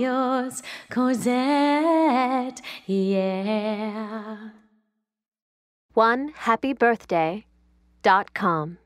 yours, Cosette, yeah. One happy birthday dot com.